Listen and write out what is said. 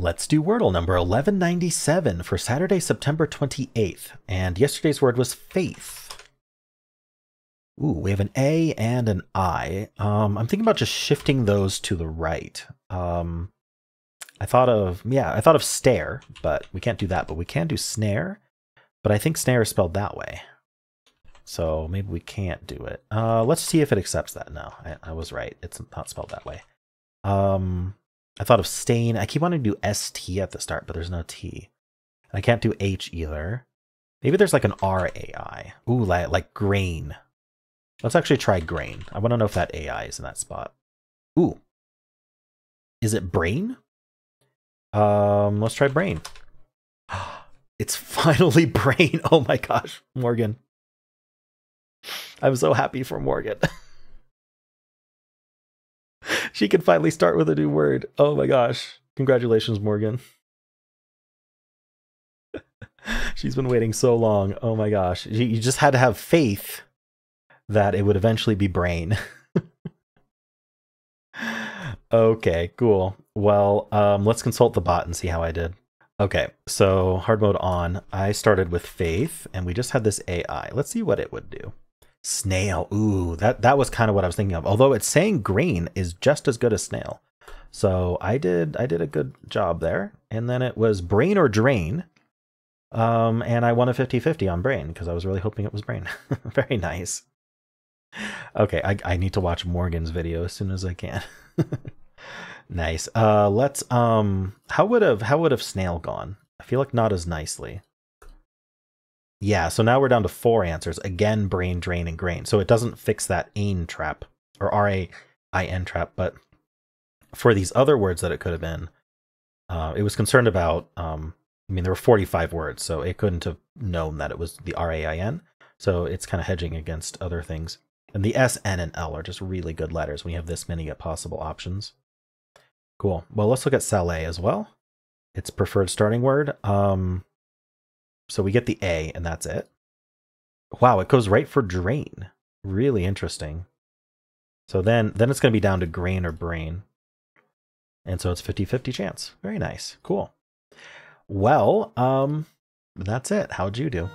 Let's do Wordle number 1197 for Saturday, September 28th. And yesterday's word was faith. Ooh, we have an A and an I. Um, I'm thinking about just shifting those to the right. Um, I thought of, yeah, I thought of stare, but we can't do that. But we can do snare. But I think snare is spelled that way. So maybe we can't do it. Uh, let's see if it accepts that. No, I, I was right. It's not spelled that way. Um, I thought of stain. I keep wanting to do ST at the start, but there's no T. I can't do H either. Maybe there's like an RAI. Ooh, like, like grain. Let's actually try grain. I want to know if that AI is in that spot. Ooh. Is it brain? Um, let's try brain. It's finally brain. Oh my gosh, Morgan. I'm so happy for Morgan. she can finally start with a new word. Oh my gosh. Congratulations, Morgan. She's been waiting so long. Oh my gosh. You just had to have faith that it would eventually be brain. okay, cool. Well, um, let's consult the bot and see how I did. Okay, so hard mode on. I started with faith, and we just had this AI. Let's see what it would do. Snail. Ooh, that, that was kind of what I was thinking of. Although it's saying green is just as good as snail. So I did I did a good job there. And then it was brain or drain. Um, and I won a 50-50 on brain because I was really hoping it was brain. Very nice. Okay, I, I need to watch Morgan's video as soon as I can. nice. Uh let's um how would have how would have snail gone? I feel like not as nicely. Yeah, so now we're down to four answers. Again, brain, drain, and grain. So it doesn't fix that ain trap or R A I N trap, but for these other words that it could have been, uh, it was concerned about. Um, I mean, there were 45 words, so it couldn't have known that it was the R A I N. So it's kind of hedging against other things. And the S, N, and L are just really good letters when you have this many possible options. Cool. Well, let's look at Salet as well. Its preferred starting word. Um, so we get the A and that's it. Wow, it goes right for drain. Really interesting. So then then it's going to be down to grain or brain. And so it's 50-50 chance. Very nice. Cool. Well, um that's it. How'd you do?